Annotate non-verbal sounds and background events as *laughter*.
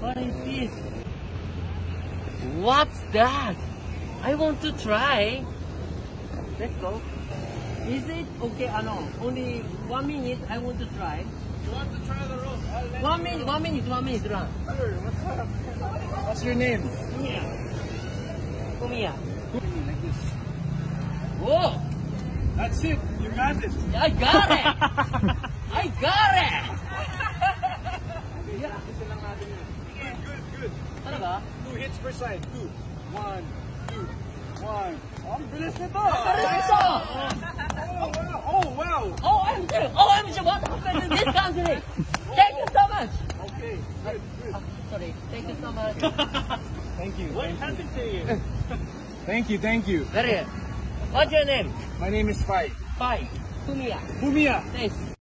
What is this? What's that? I want to try. Let's go. Is it okay? Uh, no, only one minute. I want to try. You want to try the rope? One you minute, one minute, one minute, run. Sure, what's up? What's your name? Fumiya. Kumiya. Like this. Whoa! That's it. You got it. I got it! *laughs* I got it! Yeah. Ito lang natin yun. Good, good, good. Ano ba? Two hits per side. Two. One, two, one. Oh, ang bilis nito. Seryoso! *laughs* Oh, wow. Oh, wow. Oh, I'm sure. Oh, I'm. What happened in this country? Thank you so much. Okay. Good, good. Ah, sorry. Thank you so much. *laughs* Thank you. What thank happened to you? you. *laughs* Thank you, thank you. Very good. What's your name? My name is Fai. Pai. Fumiya. Bumia. Thanks.